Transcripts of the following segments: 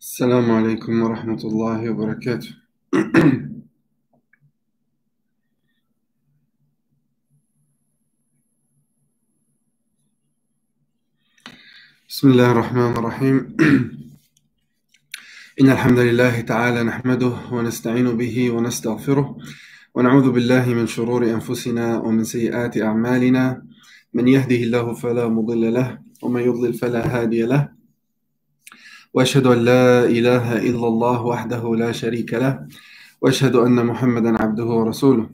السلام عليكم ورحمة الله وبركاته. بسم الله الرحمن الرحيم. إن الحمد لله تعالى نحمده ونستعين به ونستغفره ونعوذ بالله من شرور أنفسنا ومن سيئات أعمالنا. من يهده الله فلا مضل له ومن يضلل فلا هادي له. وأشهد أن لا إله إلا الله وحده لا شريك له وأشهد أن محمدا عبده ورسوله.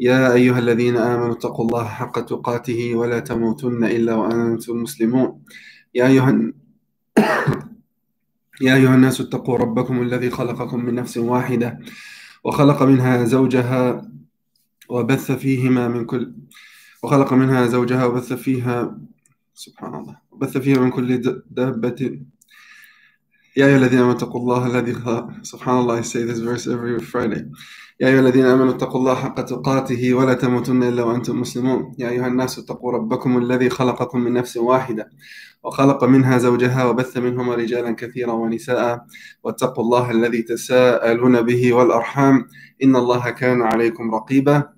يا أيها الذين آمنوا اتقوا الله حق تقاته ولا تموتن إلا وأنتم مسلمون. يا أيها يا أيها الناس اتقوا ربكم الذي خلقكم من نفس واحدة وخلق منها زوجها وبث فيهما من كل وخلق منها زوجها وبث فيها سبحان الله وبث فيها من كل دابة يا أيها الذين آمنوا اتقوا الله الذي سبحان الله I say this verse every Friday. يا أيها الذين آمنوا اتقوا الله حق تقاته ولا تموتن إلا وأنتم مسلمون. يا أيها الناس اتقوا ربكم الذي خلقكم من نفس واحدة وخلق منها زوجها وبث منهما رجالا كثيرا ونساء واتقوا الله الذي تساءلون به والأرحام إن الله كان عليكم رقيبا.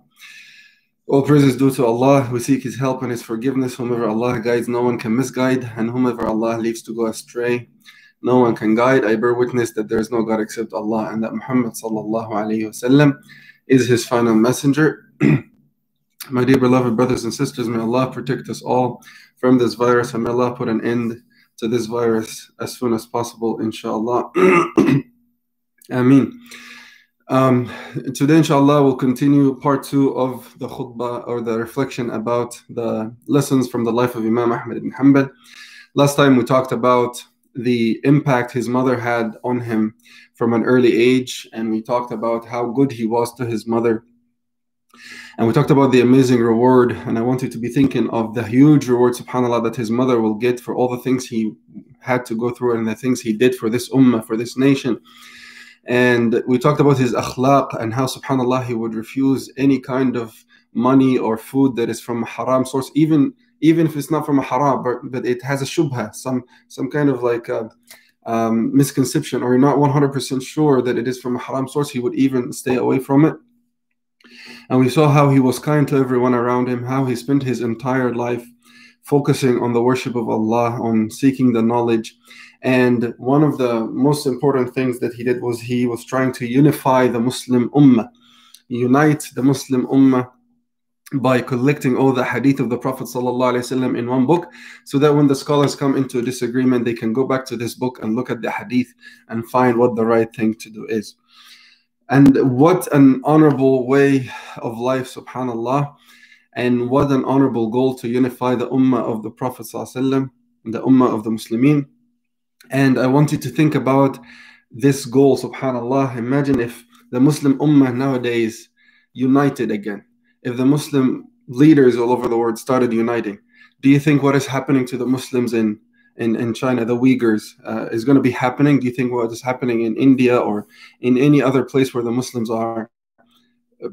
All praise is due to Allah. We seek His help and His forgiveness. Whomever Allah guides, no one can misguide, and whomever Allah leaves to go astray, no one can guide. I bear witness that there is no God except Allah, and that Muhammad wasallam is His final messenger. My dear beloved brothers and sisters, may Allah protect us all from this virus, and may Allah put an end to this virus as soon as possible, inshallah. Ameen. Um, today, inshallah, we'll continue part two of the khutbah or the reflection about the lessons from the life of Imam Ahmad ibn Hanbal. Last time we talked about the impact his mother had on him from an early age, and we talked about how good he was to his mother. And we talked about the amazing reward, and I want you to be thinking of the huge reward, subhanAllah, that his mother will get for all the things he had to go through and the things he did for this ummah, for this nation. And we talked about his akhlaq and how, subhanAllah, he would refuse any kind of money or food that is from a haram source, even even if it's not from a haram, but, but it has a shubha, some some kind of like a, um, misconception, or you're not 100% sure that it is from a haram source, he would even stay away from it. And we saw how he was kind to everyone around him, how he spent his entire life focusing on the worship of Allah, on seeking the knowledge. And one of the most important things that he did was he was trying to unify the Muslim Ummah, unite the Muslim Ummah by collecting all the hadith of the Prophet ﷺ in one book, so that when the scholars come into a disagreement, they can go back to this book and look at the hadith and find what the right thing to do is. And what an honorable way of life, subhanAllah, and what an honorable goal to unify the ummah of the Prophet ﷺ, the ummah of the Muslimin. And I want you to think about this goal, subhanAllah. Imagine if the Muslim ummah nowadays united again, if the Muslim leaders all over the world started uniting. Do you think what is happening to the Muslims in in, in China, the Uyghurs, uh, is going to be happening? Do you think what is happening in India or in any other place where the Muslims are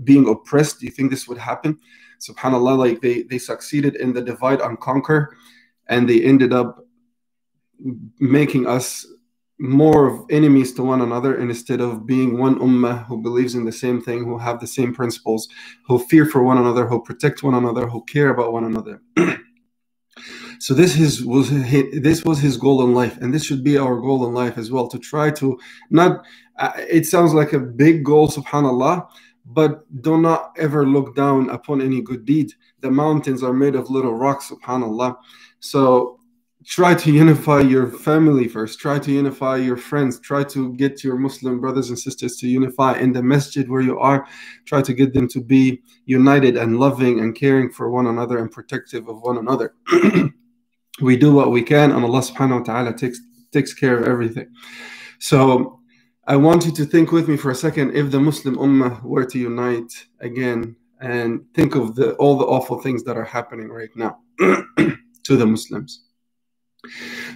being oppressed? Do you think this would happen? Subhanallah, like they, they succeeded in the divide and conquer, and they ended up making us more of enemies to one another instead of being one ummah who believes in the same thing, who have the same principles, who fear for one another, who protect one another, who care about one another. so this is was his, this was his goal in life, and this should be our goal in life as well. To try to not. Uh, it sounds like a big goal, subhanallah, but do not ever look down upon any good deed. The mountains are made of little rocks, subhanallah. So try to unify your family first try to unify your friends try to get your muslim brothers and sisters to unify in the masjid where you are try to get them to be united and loving and caring for one another and protective of one another we do what we can and allah subhanahu wa ta'ala takes takes care of everything so i want you to think with me for a second if the muslim ummah were to unite again and think of the, all the awful things that are happening right now to the Muslims.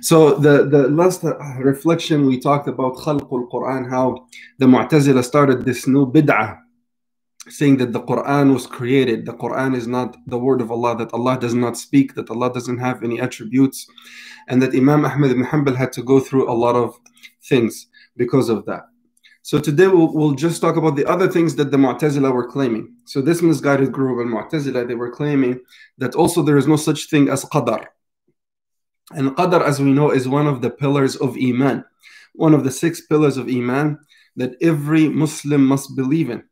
So the, the last uh, reflection we talked about Khalqul Quran, how the Mu'tazila started this new bid'ah, saying that the Quran was created. The Quran is not the word of Allah, that Allah does not speak, that Allah doesn't have any attributes, and that Imam Ahmad ibn Hanbal had to go through a lot of things because of that. So today we'll, we'll just talk about the other things that the Mu'tazila were claiming. So this misguided group of Mu'tazila, they were claiming that also there is no such thing as qadar. And qadar, as we know, is one of the pillars of Iman, one of the six pillars of Iman that every Muslim must believe in.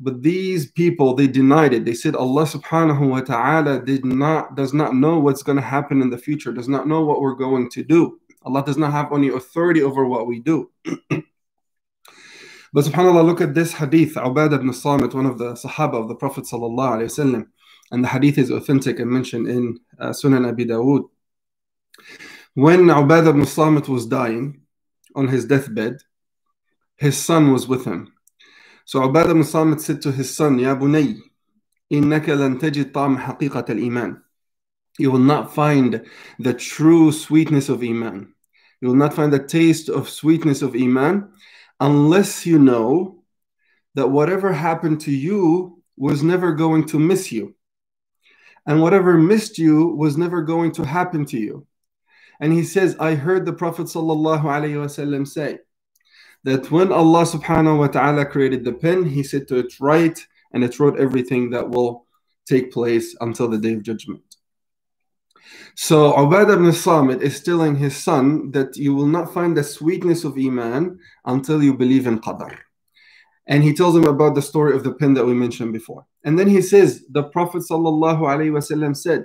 But these people, they denied it. They said Allah subhanahu wa ta'ala did not, does not know what's going to happen in the future, does not know what we're going to do. Allah does not have any authority over what we do. but subhanAllah, look at this hadith. Ubadah ibn Samit, one of the Sahaba of the Prophet sallallahu alayhi wasallam. And the hadith is authentic and mentioned in uh, Sunan Abi Dawood. When Ubadah ibn Samit was dying on his deathbed, his son was with him. So Ubadah ibn Samit said to his son, Ya bunay, lan tajid ta'am haqiqat al-iman. You will not find the true sweetness of iman. You will not find the taste of sweetness of iman unless you know that whatever happened to you was never going to miss you. And whatever missed you was never going to happen to you. And he says, I heard the Prophet ﷺ say, that when Allah subhanahu wa ta'ala created the pen, He said to it, write, and it wrote everything that will take place until the day of judgment. So Ubadah ibn Samit is telling his son that you will not find the sweetness of Iman until you believe in Qadar. And he tells him about the story of the pen that we mentioned before. And then he says, the Prophet ﷺ said,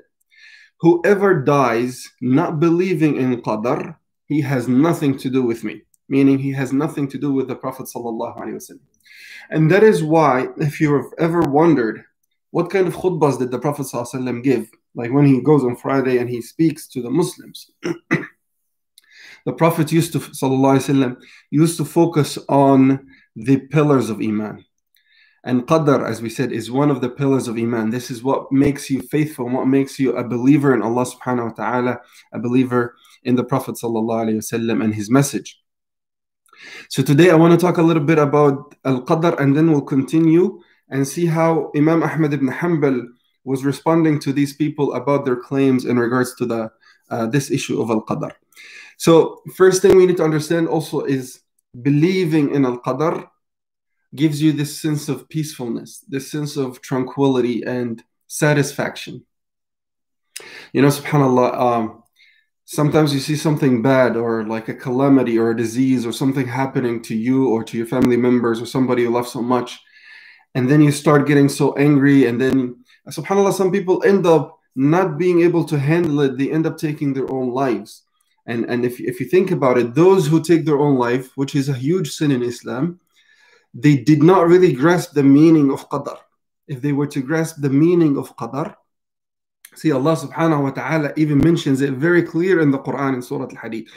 whoever dies not believing in qadar, he has nothing to do with me. Meaning he has nothing to do with the Prophet sallallahu And that is why, if you have ever wondered, what kind of khutbas did the Prophet sallallahu give? Like when he goes on Friday and he speaks to the Muslims. the Prophet used to used to focus on the pillars of iman. And qadar, as we said, is one of the pillars of Iman. This is what makes you faithful, what makes you a believer in Allah subhanahu wa ta'ala, a believer in the Prophet وسلم, and his message. So today I want to talk a little bit about Al-Qadr and then we'll continue and see how Imam Ahmad ibn Hanbal was responding to these people about their claims in regards to the uh, this issue of Al-Qadr. So first thing we need to understand also is believing in Al-Qadr gives you this sense of peacefulness, this sense of tranquility and satisfaction. You know, subhanAllah, um, sometimes you see something bad or like a calamity or a disease or something happening to you or to your family members or somebody you love so much and then you start getting so angry and then subhanallah some people end up not being able to handle it they end up taking their own lives and and if, if you think about it those who take their own life which is a huge sin in islam they did not really grasp the meaning of qadar if they were to grasp the meaning of qadar See, Allah subhanahu wa ta'ala even mentions it very clear in the Quran in Surah Al-Hadid.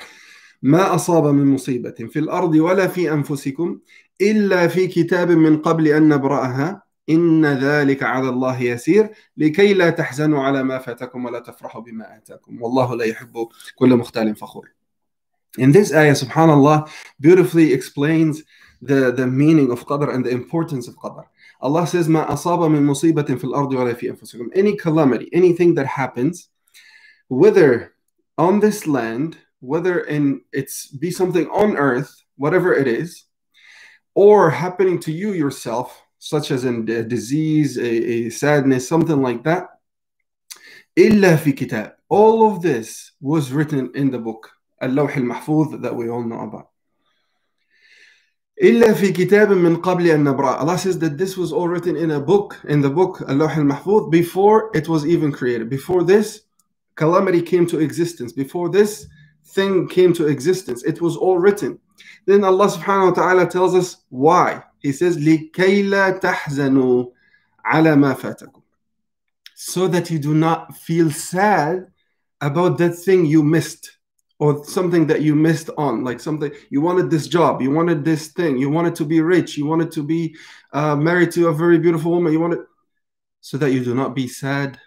ما أصاب من مصيبة في الأرض ولا في أنفسكم إلا في كتاب من قبل أن نبرأها إن ذلك على الله يسير لكي لا تحزنوا على ما فاتكم ولا تفرحوا بما آتاكم والله لا يحب كل مختال فخور. In this ayah, subhanallah, beautifully explains the, the meaning of qadr and the importance of qadr. Allah says, "Ma asaba min musibatin fil wala fi anfusikum." Any calamity, anything that happens, whether on this land, whether in it's be something on earth, whatever it is, or happening to you yourself, such as in a disease, a, a sadness, something like that. Illa fi kitab. All of this was written in the book, Al-Lawh al-Mahfuz, that we all know about. إلا في كتاب من قبل أن نبرأ Allah says that this was all written in a book in the book al-Lawh al-Mahfuz before it was even created. Before this calamity came to existence. Before this thing came to existence it was all written. Then Allah subhanahu wa ta'ala tells us why. He says لِكَيْ لَا تَحْزَنُوا عَلَى مَا فَاتَكُمْ. So that you do not feel sad about that thing you missed or something that you missed on like something you wanted this job you wanted this thing you wanted to be rich you wanted to be uh, married to a very beautiful woman you wanted so that you do not be sad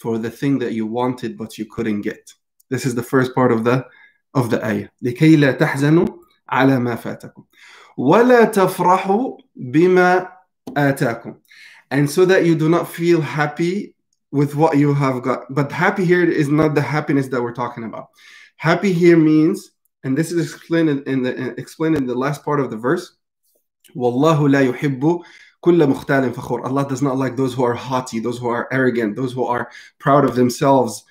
for the thing that you wanted but you couldn't get. This is the first part of the of the ayah. لكي لا تحزنوا على ما فاتكم ولا تفرحوا بما آتاكم. And so that you do not feel happy with what you have got. But happy here is not the happiness that we're talking about. Happy here means, and this is explained in, the uh, explained in the last part of the verse. Wallahu la yuhibbu fakhur. Allah does not like those who are haughty, those who are arrogant, those who are proud of themselves,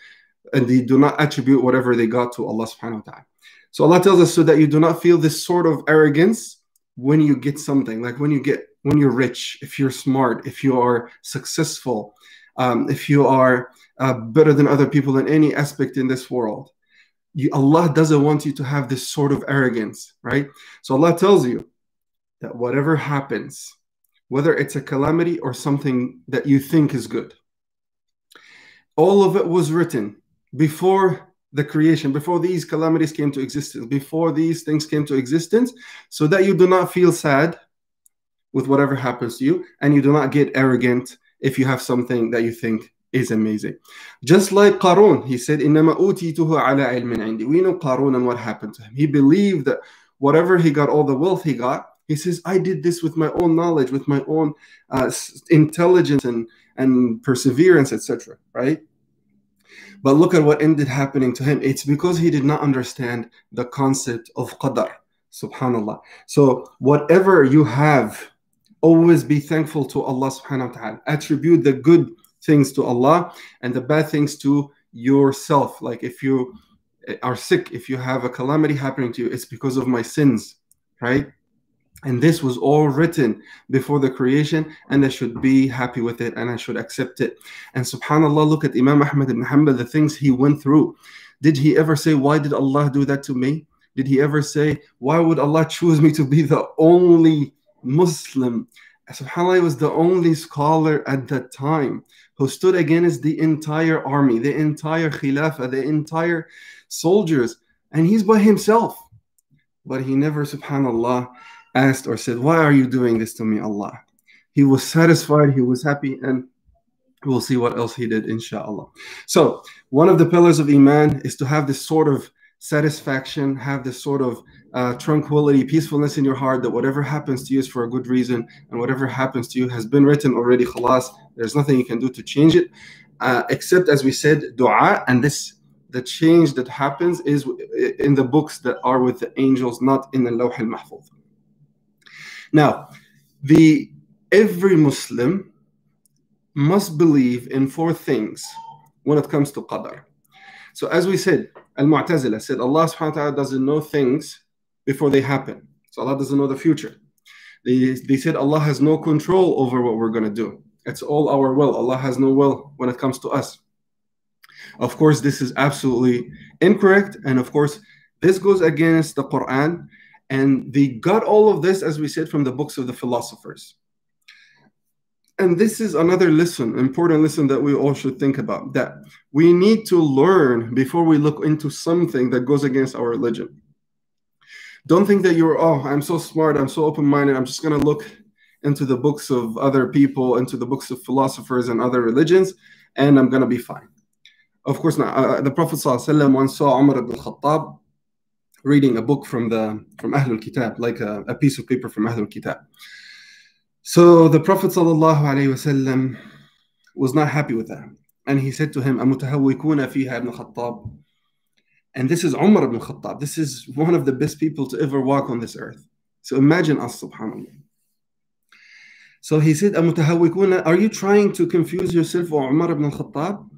and they do not attribute whatever they got to Allah subhanahu wa ta'ala. So Allah tells us so that you do not feel this sort of arrogance when you get something, like when you get when you're rich, if you're smart, if you are successful, um, if you are uh, better than other people in any aspect in this world. You, Allah doesn't want you to have this sort of arrogance, right? So Allah tells you that whatever happens, whether it's a calamity or something that you think is good, all of it was written before the creation, before these calamities came to existence, before these things came to existence, so that you do not feel sad with whatever happens to you and you do not get arrogant if you have something that you think is amazing. Just like Qarun, he said, إِنَّمَا أُوتِيتُهُ عَلَى عِلْمٍ عِنْدِي We know Qarun and what happened to him. He believed that whatever he got, all the wealth he got, he says, I did this with my own knowledge, with my own uh, intelligence and, and perseverance, etc. Right? But look at what ended happening to him. It's because he did not understand the concept of qadar. Subhanallah. So whatever you have always be thankful to Allah subhanahu wa ta'ala. Attribute the good things to Allah and the bad things to yourself. Like if you are sick, if you have a calamity happening to you, it's because of my sins, right? And this was all written before the creation, and I should be happy with it and I should accept it. And subhanAllah, look at Imam Ahmad ibn Hanbal, the things he went through. Did he ever say, Why did Allah do that to me? Did he ever say, Why would Allah choose me to be the only Muslim. SubhanAllah was the only scholar at that time who stood against the entire army, the entire khilafah, the entire soldiers, and he's by himself. But he never, subhanAllah, asked or said, Why are you doing this to me, Allah? He was satisfied, he was happy, and we'll see what else he did, inshallah. So, one of the pillars of Iman is to have this sort of satisfaction, have this sort of uh, tranquility, peacefulness in your heart that whatever happens to you is for a good reason, and whatever happens to you has been written already. Khalas, there's nothing you can do to change it, uh, except as we said, dua. And this, the change that happens is in the books that are with the angels, not in the Lawh al Mahfuz. Now, the every Muslim must believe in four things when it comes to qadar. So as we said, Al-Mu'tazila said Allah subhanahu wa ta'ala doesn't know things before they happen. So Allah doesn't know the future. They, they said Allah has no control over what we're going to do. It's all our will. Allah has no will when it comes to us. Of course, this is absolutely incorrect. And of course, this goes against the Quran. And they got all of this, as we said, from the books of the philosophers. And this is another lesson, important lesson that we all should think about that we need to learn before we look into something that goes against our religion Don't think that you're, oh, I'm so smart, I'm so open minded, I'm just going to look into the books of other people, into the books of philosophers and other religions, and I'm going to be fine. Of course not. Uh, the Prophet ﷺ once saw Umar ibn Khattab reading a book from the from Ahlul Kitab, like a, a piece of paper from Ahlul Kitab. So the Prophet ﷺ was not happy with that. And he said to him, أَمُتَهَوِّكُونَ فِيهَا ibn Khattab. And this is Umar ibn Khattab. This is one of the best people to ever walk on this earth. So imagine us, subhanAllah. So he said, are you trying to confuse yourself or Umar ibn Khattab?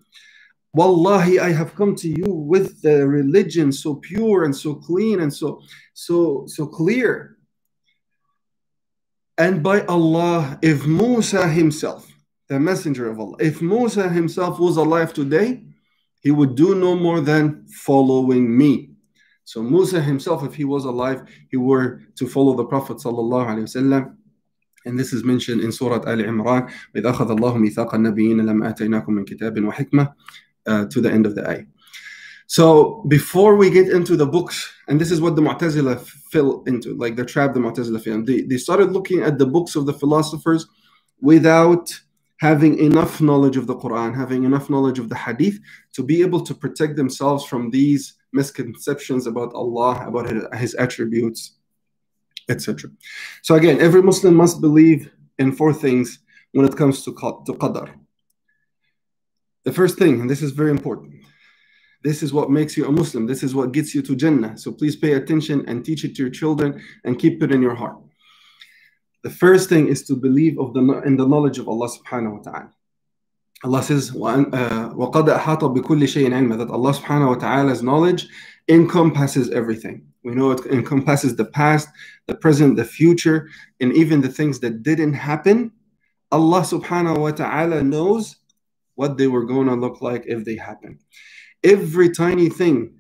Wallahi, I have come to you with the religion so pure and so clean and so so so clear. And by Allah, if Musa himself, the messenger of Allah, if Musa himself was alive today, he would do no more than following me. So Musa himself, if he was alive, he were to follow the Prophet sallallahu alaihi wasallam. And this is mentioned in Surah Al Imran, إِذْ أَخَذَ اللَّهُ مِيثَاقَ النَّبِيِّينَ لَمَا آتَيْنَاكُم مِّن كِتَابٍ وَحِكْمَةٍ uh, to the end of the ayah. So before we get into the books, and this is what the Mu'tazila fell into, like the trap the Mu'tazila fell in. They, they started looking at the books of the philosophers without having enough knowledge of the Quran, having enough knowledge of the Hadith to be able to protect themselves from these misconceptions about Allah, about His attributes, etc. So again, every Muslim must believe in four things when it comes to, to Qadar. The first thing, and this is very important, this is what makes you a Muslim. This is what gets you to Jannah. So please pay attention and teach it to your children and keep it in your heart. The first thing is to believe of the, in the knowledge of Allah subhanahu wa ta'ala. Allah says, وَقَدْ أَحَاطَ بِكُلِّ شَيْءٍ عِلْمًا That Allah subhanahu wa ta'ala's knowledge encompasses everything. We know it encompasses the past, the present, the future, and even the things that didn't happen. Allah subhanahu wa ta'ala knows what they were going to look like if they happen. Every tiny thing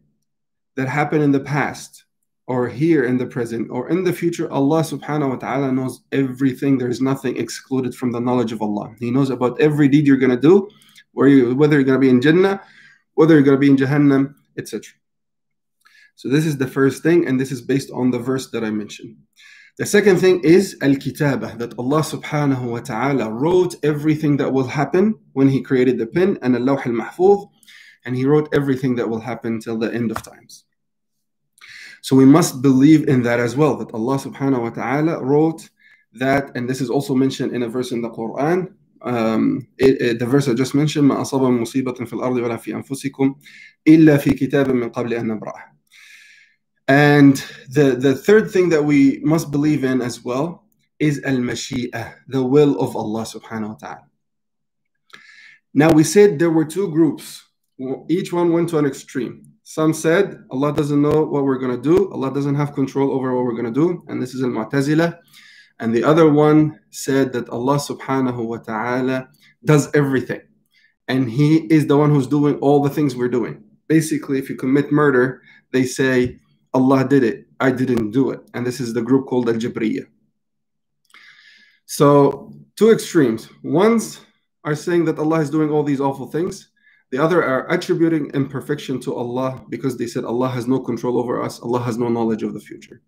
that happened in the past, or here in the present or in the future, Allah subhanahu wa ta'ala knows everything. There is nothing excluded from the knowledge of Allah. He knows about every deed you're going to do, where you, whether you're going to be in Jannah, whether you're going to be in Jahannam, etc. So this is the first thing, and this is based on the verse that I mentioned. The second thing is al-kitabah, that Allah subhanahu wa ta'ala wrote everything that will happen when He created the pen and al-lawh al-mahfuz, and He wrote everything that will happen till the end of times. So we must believe in that as well, that Allah subhanahu wa ta'ala wrote that, and this is also mentioned in a verse in the Quran. Um, it, it, the verse I just mentioned, ما أصاب مصيبة في الأرض ولا في أنفسكم إلا في كتاب من قبل أن نبرأها. And the, the third thing that we must believe in as well is al-mashi'ah, the will of Allah subhanahu wa ta'ala. Now we said there were two groups. Each one went to an extreme. Some said Allah doesn't know what we're going to do. Allah doesn't have control over what we're going to do. And this is al Mu'tazila. And the other one said that Allah subhanahu wa ta'ala does everything. And He is the one who's doing all the things we're doing. Basically, if you commit murder, they say, Allah did it. I didn't do it. And this is the group called Al Jabriya. So, two extremes. Ones are saying that Allah is doing all these awful things. The other are attributing imperfection to Allah because they said Allah has no control over us, Allah has no knowledge of the future.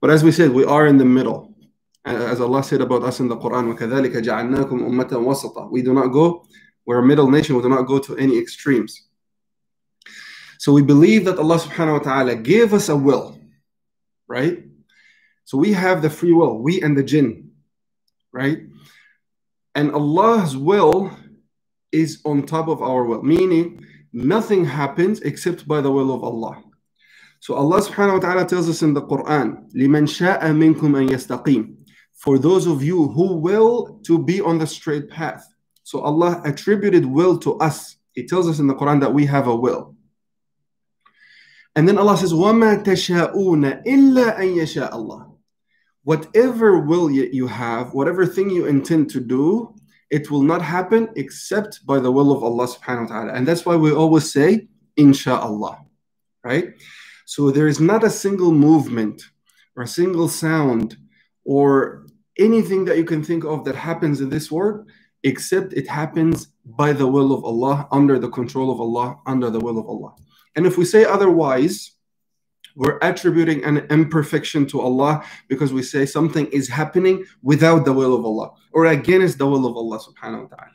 But as we said, we are in the middle. As Allah said about us in the Quran, وَكَذَلِكَ جَعَلْنَاكُمْ أُمَّةً وَسَطًا We do not go, we're a middle nation, we do not go to any extremes. So we believe that Allah subhanahu wa ta'ala gave us a will, right? So we have the free will, we and the jinn, right? And Allah's will is on top of our will, meaning nothing happens except by the will of Allah. So Allah subhanahu wa ta'ala tells us in the Quran, لِمَنْ شَاءَ مِنْكُمْ أَن يَسْتَقِيمُ For those of you who will to be on the straight path. So Allah attributed will to us. He tells us in the Quran that we have a will. And then Allah says, وَمَا تَشَاءُونَ إِلَّا أَن يَشَاءَ اللَّهُ Whatever will you have, whatever thing you intend to do, it will not happen except by the will of Allah subhanahu wa ta'ala. And that's why we always say, inshallah, right? So there is not a single movement or a single sound or anything that you can think of that happens in this world except it happens by the will of Allah, under the control of Allah, under the will of Allah. And if we say otherwise, we're attributing an imperfection to Allah because we say something is happening without the will of Allah or against the will of Allah subhanahu wa ta'ala.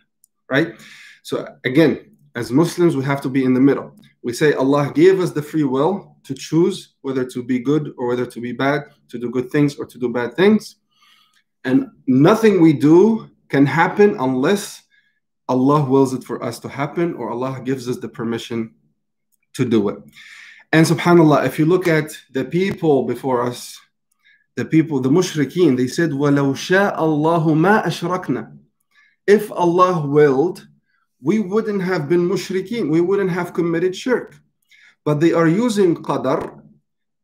Right? So again, as Muslims, we have to be in the middle. We say Allah gave us the free will to choose whether to be good or whether to be bad, to do good things or to do bad things. And nothing we do can happen unless Allah wills it for us to happen or Allah gives us the permission to do it. And subhanAllah, if you look at the people before us, the people, the mushrikeen, they said, وَلَوْ شَاءَ اللَّهُ مَا أَشْرَكْنَا If Allah willed, we wouldn't have been mushrikeen. We wouldn't have committed shirk. But they are using qadar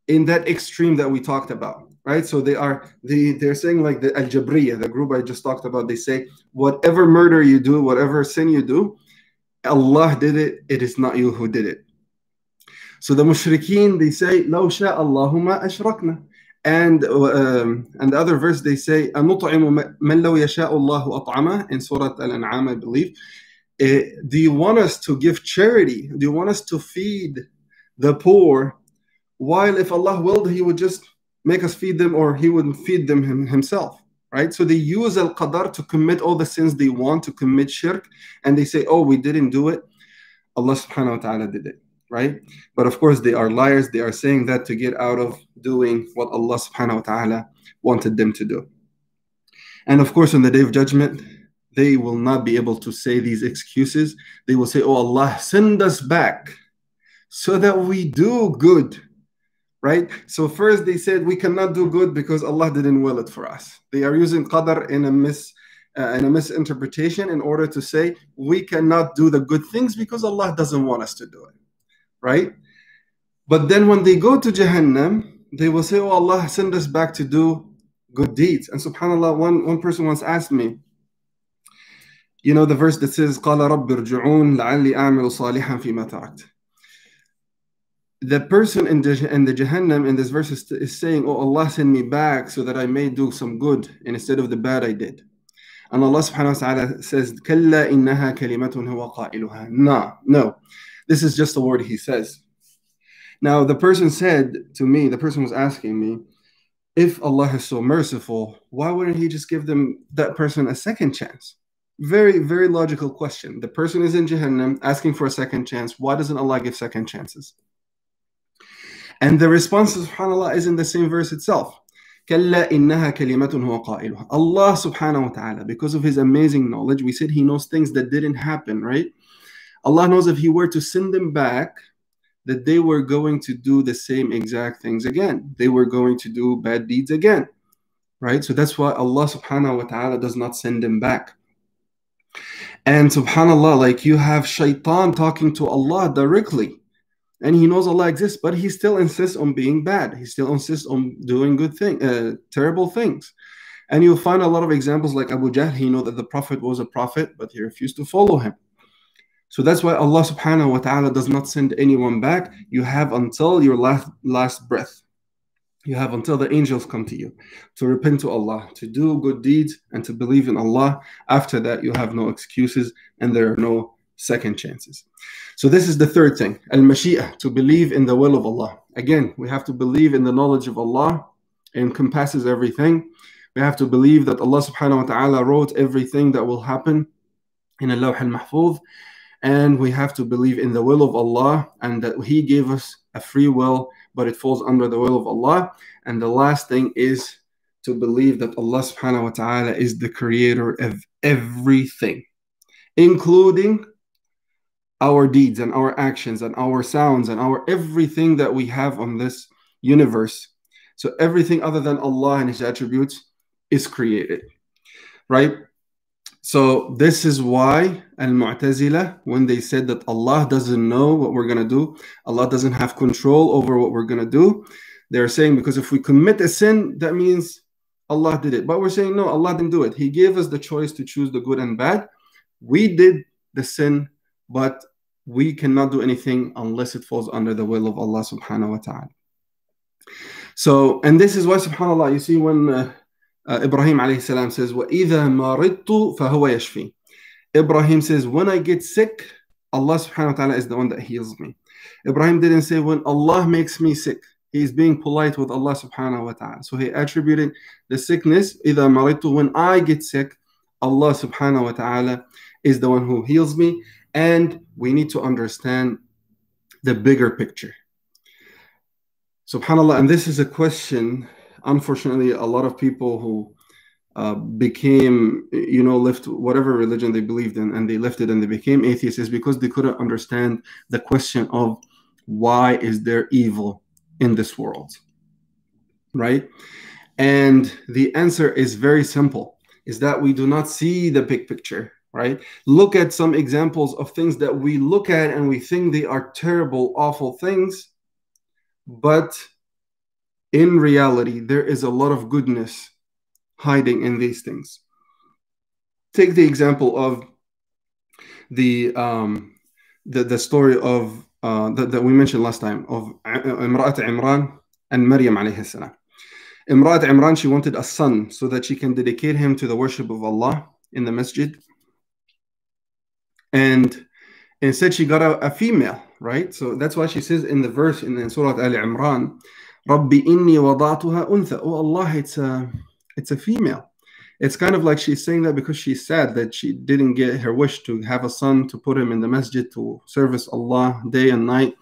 in that extreme that we talked about, right? So they are they they're saying like the Al Jabriya, the group I just talked about. They say whatever murder you do, whatever sin you do, Allah did it. It is not you who did it. So the mushrikeen, they say, لو شاء الله ما أشركنا. And, um, and the other verse, they say, أَنُطْعِمُ مَنْ لَوْ يَشَاءُ اللَّهُ أَطْعَمَهُ in Surah Al-An'am, I believe. Uh, do you want us to give charity? Do you want us to feed the poor? While if Allah willed, He would just make us feed them or He would feed them him, Himself, right? So they use al qadar to commit all the sins they want to commit shirk, and they say, "Oh, we didn't do it. Allah Subhanahu wa Taala did it." Right? But of course, they are liars. They are saying that to get out of doing what Allah Subhanahu wa Taala wanted them to do. And of course, on the day of judgment, they will not be able to say these excuses. They will say, Oh Allah, send us back so that we do good. Right? So, first they said, We cannot do good because Allah didn't will it for us. They are using qadar in a mis uh, in a misinterpretation in order to say we cannot do the good things because Allah doesn't want us to do it Right? But then when they go to Jahannam, they will say, Oh Allah, send us back to do good deeds. And subhanAllah, one, one person once asked me, you know the verse that says, قَالَ رَبِّ ارْجِعُونَ لَعَلِّي أَعْمِلُ صَالِحًا فِي مَا تَرَكْتُ the person in the, in the Jahannam in this verse is, is, saying, Oh Allah, send me back so that I may do some good instead of the bad I did. And Allah subhanahu wa ta'ala says, كَلَّا إِنَّهَا كَلِمَةٌ هُوَ قَائِلُهَا No, no. This is just a word he says. Now, the person said to me, the person was asking me, if Allah is so merciful, why wouldn't He just give them that person a second chance? Very, very logical question. The person is in Jahannam asking for a second chance. Why doesn't Allah give second chances? And the response, subhanAllah, is in the same verse itself. Allah subhanahu wa ta'ala, because of his amazing knowledge, we said he knows things that didn't happen, right? Allah knows if he were to send them back, that they were going to do the same exact things again. They were going to do bad deeds again. Right? So that's why Allah subhanahu wa ta'ala does not send them back. And subhanAllah, like you have shaitan talking to Allah directly. And he knows Allah exists, but he still insists on being bad. He still insists on doing good things, uh, terrible things. And you'll find a lot of examples like Abu Jahl. He knew that the Prophet was a prophet, but he refused to follow him. So that's why Allah subhanahu wa ta'ala does not send anyone back. You have until your last, last breath. You have until the angels come to you to repent to Allah, to do good deeds, and to believe in Allah. After that, you have no excuses and there are no second chances. So, this is the third thing Al Mashi'ah, to believe in the will of Allah. Again, we have to believe in the knowledge of Allah, encompasses everything. We have to believe that Allah subhanahu wa ta'ala wrote everything that will happen in al-Lawh al Mahfuz and we have to believe in the will of Allah and that He gave us a free will, but it falls under the will of Allah. And the last thing is to believe that Allah subhanahu wa ta'ala is the creator of everything, including our deeds and our actions and our sounds and our everything that we have on this universe. So everything other than Allah and His attributes is created, right? So this is why Al-Mu'tazila, when they said that Allah doesn't know what we're going to do, Allah doesn't have control over what we're going to do, they're saying because if we commit a sin, that means Allah did it. But we're saying no, Allah didn't do it. He gave us the choice to choose the good and bad. We did the sin, but we cannot do anything unless it falls under the will of Allah subhanahu wa ta'ala. So, and this is why subhanAllah, you see when uh, uh, Ibrahim alayhi salam says, وَإِذَا مَرِضْتُ فَهُوَ يَشْفِي Ibrahim says, when I get sick, Allah subhanahu wa ta'ala is the one that heals me. Ibrahim didn't say, when Allah makes me sick. He's being polite with Allah subhanahu wa ta'ala. So he attributed the sickness, إِذَا مَرِضْتُ When I get sick, Allah subhanahu wa ta'ala is the one who heals me. And we need to understand the bigger picture. Subhanallah, and this is a question unfortunately, a lot of people who uh, became, you know, left whatever religion they believed in and they left it and they became atheists is because they couldn't understand the question of why is there evil in this world, right? And the answer is very simple is that we do not see the big picture, right? Look at some examples of things that we look at and we think they are terrible, awful things, but in reality, there is a lot of goodness hiding in these things. Take the example of the um, the, the story of uh, that, that we mentioned last time of Imra'at Imran and Maryam alayhi salam. Imra'at Imran, she wanted a son so that she can dedicate him to the worship of Allah in the masjid. And instead, she got a, a female, right? So that's why she says in the verse in, in Surah Al Imran, Rabbi inni wada'tuha untha. Oh Allah, it's a, it's a female. it's kind of like she's saying that because she's sad that she didn't get her wish to have a son to put him in the masjid to service Allah day and night.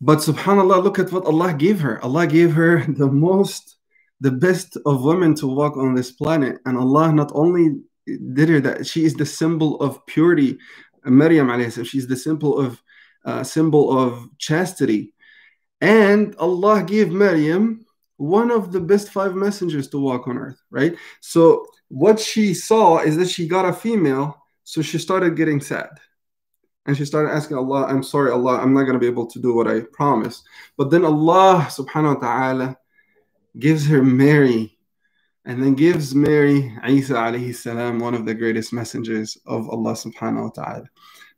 But subhanAllah, look at what Allah gave her. Allah gave her the most, the best of women to walk on this planet. And Allah not only did her that, she is the symbol of purity. Maryam, she's the symbol of uh, symbol of chastity. And Allah gave Maryam one of the best five messengers to walk on earth, right? So what she saw is that she got a female, so she started getting sad. And she started asking Allah, I'm sorry, Allah, I'm not going to be able to do what I promised. But then Allah subhanahu wa ta'ala gives her Mary and then gives Mary Isa alayhi salam, one of the greatest messengers of Allah subhanahu wa ta'ala.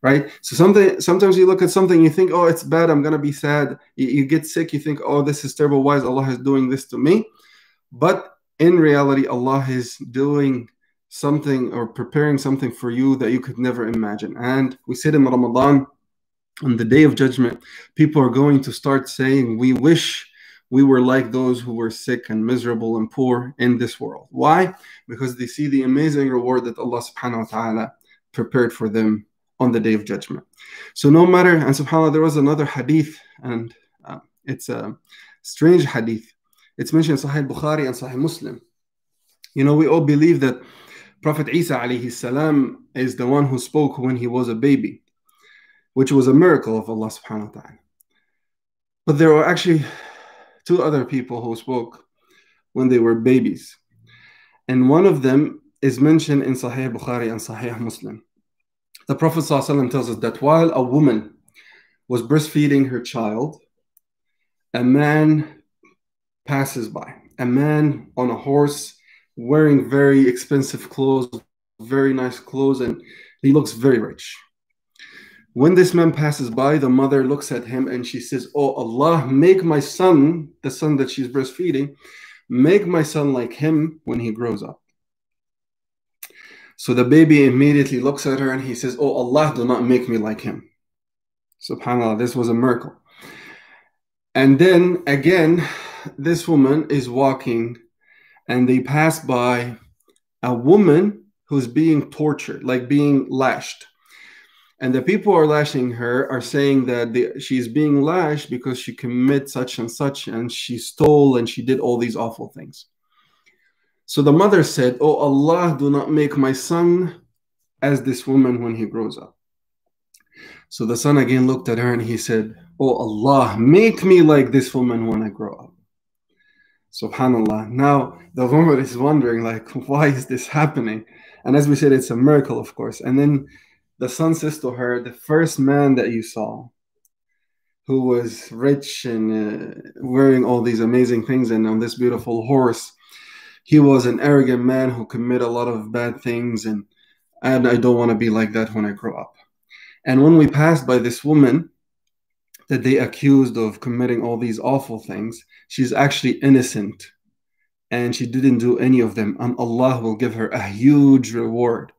Right? So something sometimes you look at something, you think, oh, it's bad, I'm gonna be sad. You, you get sick, you think, oh, this is terrible. Why is Allah is doing this to me? But in reality, Allah is doing something or preparing something for you that you could never imagine. And we said in Ramadan, on the day of judgment, people are going to start saying, We wish we were like those who were sick and miserable and poor in this world. Why? Because they see the amazing reward that Allah subhanahu wa ta'ala prepared for them on the day of judgment. So, no matter, and subhanAllah, there was another hadith, and uh, it's a strange hadith. It's mentioned in Sahih Bukhari and Sahih Muslim. You know, we all believe that Prophet Isa alayhi salam is the one who spoke when he was a baby, which was a miracle of Allah subhanahu wa ta'ala. But there were actually two other people who spoke when they were babies. And one of them is mentioned in Sahih Bukhari and Sahih Muslim. The Prophet ﷺ tells us that while a woman was breastfeeding her child, a man passes by. A man on a horse wearing very expensive clothes, very nice clothes, and he looks very rich. When this man passes by, the mother looks at him and she says, Oh Allah, make my son, the son that she's breastfeeding, make my son like him when he grows up. So the baby immediately looks at her and he says, Oh Allah, do not make me like him. SubhanAllah, this was a miracle. And then again, this woman is walking and they pass by a woman who's being tortured, like being lashed. And the people are lashing her are saying that the, she's being lashed because she committed such and such, and she stole and she did all these awful things. So the mother said, Oh Allah, do not make my son as this woman when he grows up. So the son again looked at her and he said, Oh Allah, make me like this woman when I grow up. Subhanallah. Now the woman is wondering, like, why is this happening? And as we said, it's a miracle, of course. And then the son says to her, The first man that you saw, who was rich and uh, wearing all these amazing things and on this beautiful horse, he was an arrogant man who committed a lot of bad things. And, and I don't want to be like that when I grow up. And when we passed by this woman, that they accused of committing all these awful things, she's actually innocent and she didn't do any of them. And Allah will give her a huge reward.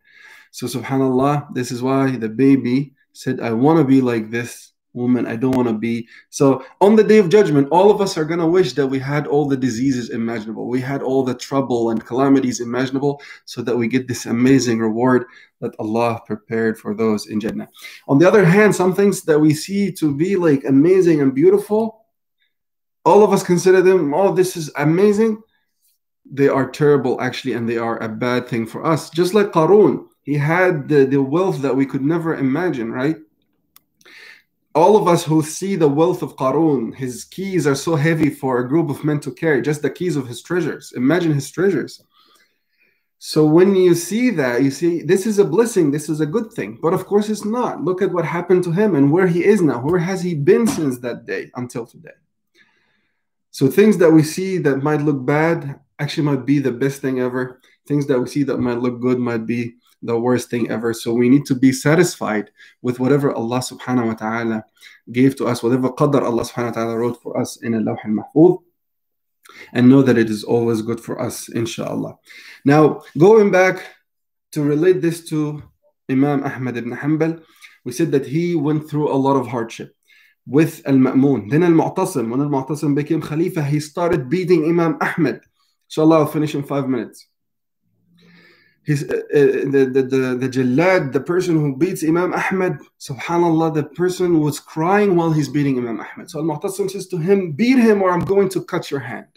So, subhanAllah, this is why the baby said, I want to be like this woman. I don't want to be. So, on the day of judgment, all of us are going to wish that we had all the diseases imaginable. We had all the trouble and calamities imaginable so that we get this amazing reward that Allah prepared for those in Jannah. On the other hand, some things that we see to be like amazing and beautiful, all of us consider them, oh, this is amazing. They are terrible, actually, and they are a bad thing for us. Just like Qarun, he had the, the wealth that we could never imagine, right? All of us who see the wealth of Qarun, his keys are so heavy for a group of men to carry, just the keys of his treasures. Imagine his treasures so when you see that, you see this is a blessing, this is a good thing. But of course, it's not. Look at what happened to him and where he is now. Where has he been since that day until today? So things that we see that might look bad actually might be the best thing ever. Things that we see that might look good might be the worst thing ever. So we need to be satisfied with whatever Allah subhanahu wa ta'ala gave to us, whatever qadr Allah subhanahu wa ta'ala wrote for us in al-lawh al-mahfuz and know that it is always good for us, inshallah. Now, going back to relate this to Imam Ahmad ibn Hanbal, we said that he went through a lot of hardship with Al Ma'mun. Then Al Mu'tasim, when Al Mu'tasim became Khalifa, he started beating Imam Ahmad Inshallah, I'll finish in five minutes. He's, uh, uh, the, the, the, the Jallad, the person who beats Imam Ahmed, subhanAllah, the person was crying while he's beating Imam Ahmed. So Al-Mu'tasim says to him, beat him or I'm going to cut your hand.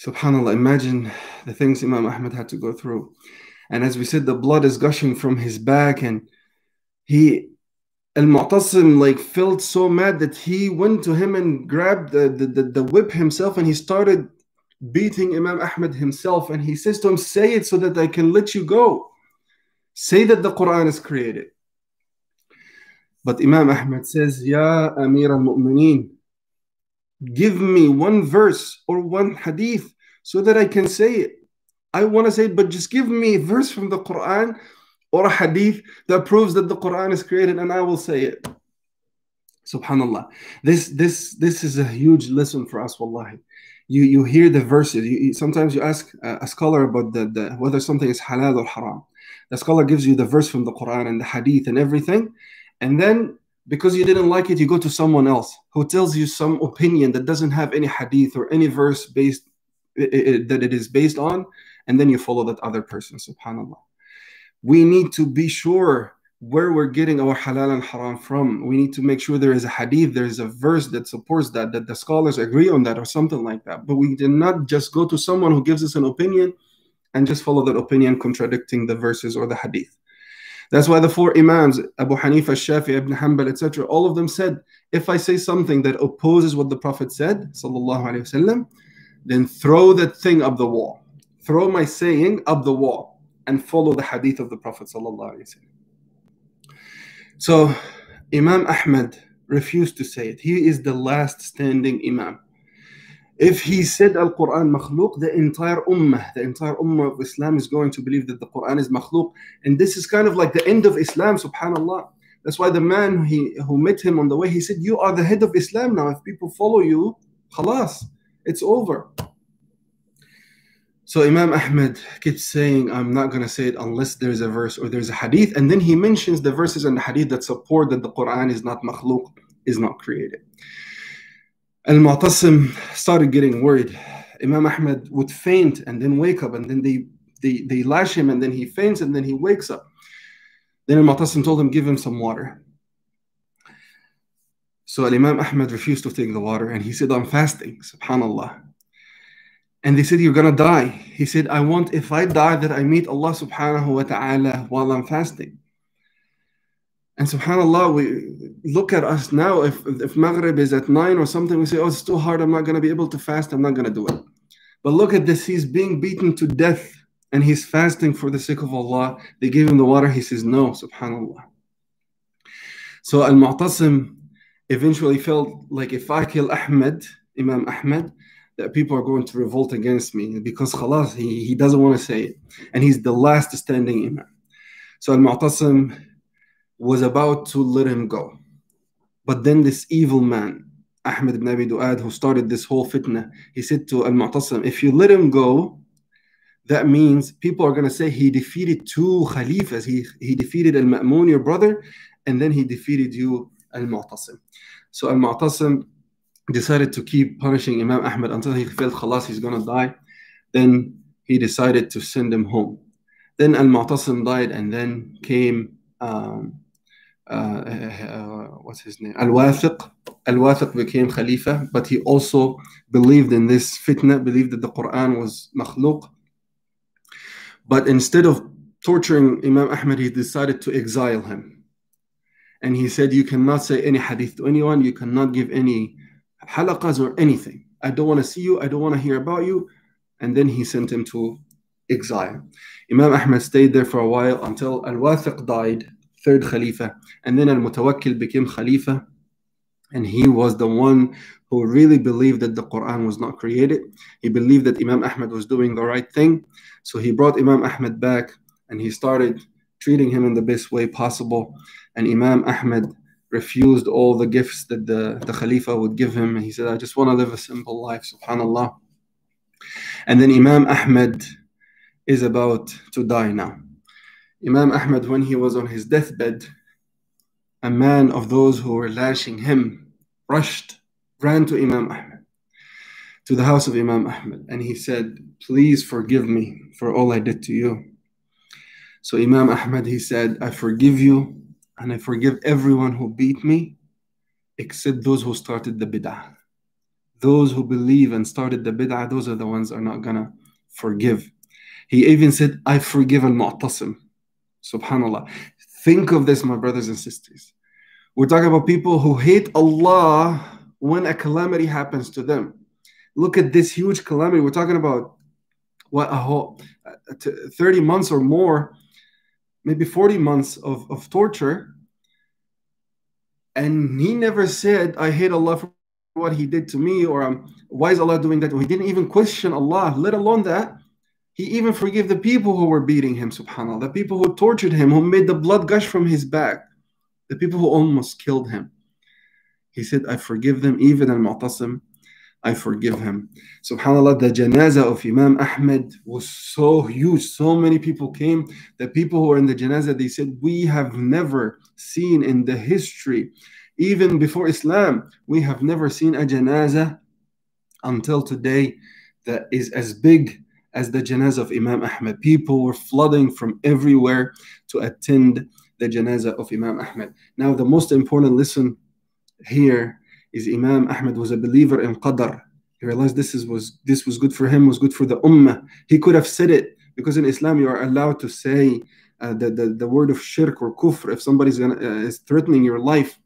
Subhanallah, imagine the things Imam Ahmed had to go through. And as we said, the blood is gushing from his back and he Al-Mu'tasim like felt so mad that he went to him and grabbed the, the, the, the whip himself and he started beating Imam Ahmed himself. And he says to him, Say it so that I can let you go. Say that the Quran is created. But Imam Ahmed says, Ya Amir al Mu'mineen, give me one verse or one hadith so that I can say it. I want to say it, but just give me a verse from the Quran or a hadith that proves that the Quran is created and I will say it. Subhanallah. This this this is a huge lesson for us, wallahi. You you hear the verses. You, sometimes you ask a, a scholar about the, the whether something is halal or haram. The scholar gives you the verse from the Quran and the hadith and everything, and then because you didn't like it, you go to someone else who tells you some opinion that doesn't have any hadith or any verse based it, it, that it is based on, and then you follow that other person. Subhanallah we need to be sure where we're getting our halal and haram from. We need to make sure there is a hadith, there is a verse that supports that, that the scholars agree on that or something like that. But we did not just go to someone who gives us an opinion and just follow that opinion contradicting the verses or the hadith. That's why the four Imams, Abu Hanifa, Shafi, Ibn Hanbal, etc., all of them said, if I say something that opposes what the Prophet said, وسلم, then throw that thing up the wall. Throw my saying up the wall and follow the hadith of the Prophet. So Imam Ahmad refused to say it. He is the last standing Imam. If he said Al Quran makhluk, the entire ummah, the entire ummah of Islam is going to believe that the Quran is makhluk. And this is kind of like the end of Islam, subhanAllah. That's why the man he, who met him on the way, he said, You are the head of Islam now. If people follow you, khalas, it's over. So Imam Ahmed keeps saying, I'm not going to say it unless there's a verse or there's a hadith. And then he mentions the verses and the hadith that support that the Quran is not makhluk, is not created. Al-Mu'tasim started getting worried. Imam Ahmed would faint and then wake up and then they, they, they lash him and then he faints and then he wakes up. Then Al-Mu'tasim told him, give him some water. So Imam Ahmed refused to take the water and he said, I'm fasting, subhanAllah. And they said, You're gonna die. He said, I want if I die that I meet Allah subhanahu wa ta'ala while I'm fasting. And subhanAllah, we look at us now. If if Maghrib is at nine or something, we say, Oh, it's too hard, I'm not gonna be able to fast, I'm not gonna do it. But look at this, he's being beaten to death and he's fasting for the sake of Allah. They give him the water, he says, No, subhanAllah. So Al Mu'tasim eventually felt like if I kill Ahmed, Imam Ahmed, that people are going to revolt against me because khalas, he, he doesn't want to say it. And he's the last standing imam. So Al-Mu'tasim was about to let him go. But then this evil man, Ahmed ibn Abi Duad, who started this whole fitna, he said to Al-Mu'tasim, if you let him go, that means people are going to say he defeated two khalifas. He, he defeated Al-Ma'mun, your brother, and then he defeated you, Al-Mu'tasim. So Al-Mu'tasim decided to keep punishing Imam Ahmed until he felt khalas, he's gonna die. Then he decided to send him home. Then Al Mu'tasim died, and then came um, uh, uh, what's his name? Al Wathiq. Al Wathiq became Khalifa, but he also believed in this fitna, believed that the Quran was makhluk. But instead of torturing Imam Ahmed, he decided to exile him. And he said, You cannot say any hadith to anyone, you cannot give any halaqas or anything. I don't want to see you. I don't want to hear about you. And then he sent him to exile. Imam Ahmad stayed there for a while until Al-Wathiq died, third Khalifa. And then Al-Mutawakkil became Khalifa. And he was the one who really believed that the Quran was not created. He believed that Imam Ahmad was doing the right thing. So he brought Imam Ahmad back and he started treating him in the best way possible. And Imam Ahmad refused all the gifts that the, the Khalifa would give him. He said, I just want to live a simple life, subhanAllah. And then Imam Ahmed is about to die now. Imam Ahmed, when he was on his deathbed, a man of those who were lashing him rushed, ran to Imam Ahmed to the house of Imam Ahmad and he said, Please forgive me for all I did to you. So Imam Ahmad, he said, I forgive you and I forgive everyone who beat me except those who started the bid'ah. Those who believe and started the bid'ah, those are the ones are not gonna forgive. He even said, I forgive al mu'tasim. Subhanallah. Think of this, my brothers and sisters. We're talking about people who hate Allah when a calamity happens to them. Look at this huge calamity. We're talking about what a whole uh, 30 months or more, maybe 40 months of, of torture. And he never said, I hate Allah for what he did to me, or um, why is Allah doing that? He didn't even question Allah, let alone that. He even forgave the people who were beating him, subhanAllah, the people who tortured him, who made the blood gush from his back, the people who almost killed him. He said, I forgive them, even al Mu'tasim, I forgive him. SubhanAllah, the janazah of Imam Ahmed was so huge. So many people came. The people who were in the janazah, they said, We have never seen in the history, even before Islam, we have never seen a janazah until today that is as big as the janazah of Imam Ahmed. People were flooding from everywhere to attend the janazah of Imam Ahmed. Now, the most important lesson here is Imam Ahmed was a believer in Qadr. He realized this is, was this was good for him, was good for the Ummah. He could have said it because in Islam you are allowed to say uh, the, the, the word of shirk or kufr if somebody's gonna, uh, is threatening your life.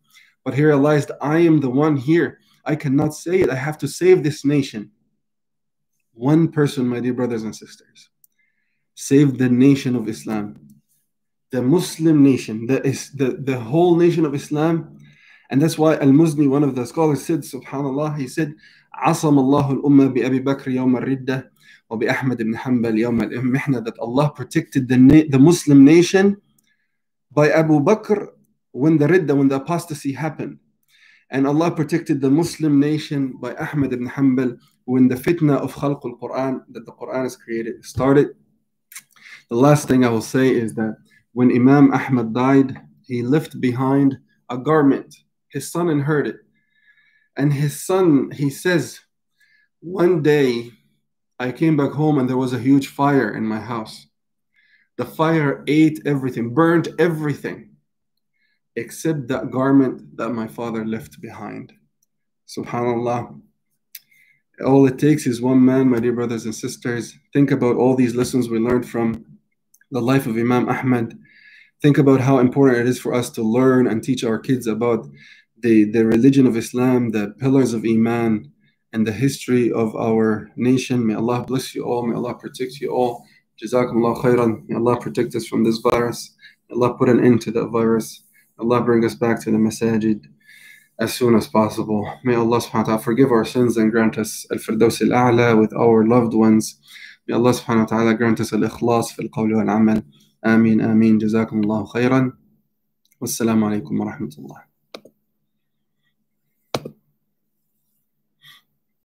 But he realized, I am the one here. I cannot say it. I have to save this nation. One person, my dear brothers and sisters, saved the nation of Islam. The Muslim nation, the, the, the whole nation of Islam. And that's why Al-Muzni, one of the scholars said, subhanAllah, he said, عصم الله الأمة بأبي بكر يوم الردة وبأحمد بن حنبل يوم المحنة that Allah protected the, the Muslim nation by Abu Bakr when the ridda, when the apostasy happened. And Allah protected the Muslim nation by Ahmad ibn Hanbal when the fitna of khalq al-Quran, that the Quran is created, started. The last thing I will say is that when Imam Ahmad died, he left behind a garment. his son and heard it. And his son, he says, one day I came back home and there was a huge fire in my house. The fire ate everything, burnt everything, except that garment that my father left behind. Subhanallah. All it takes is one man, my dear brothers and sisters. Think about all these lessons we learned from the life of Imam Ahmad. Think about how important it is for us to learn and teach our kids about the, the religion of Islam, the pillars of Iman, and the history of our nation. May Allah bless you all. May Allah protect you all. Jazakumullah khairan. May Allah protect us from this virus. May Allah put an end to that virus. May Allah bring us back to the masajid as soon as possible. May Allah subhanahu wa ta'ala forgive our sins and grant us al-firdaus al-a'la with our loved ones. May Allah subhanahu wa ta'ala grant us al-ikhlas fil qawli wal amal. Ameen, ameen. Jazakumullah khairan. Wassalamu alaikum wa rahmatullah.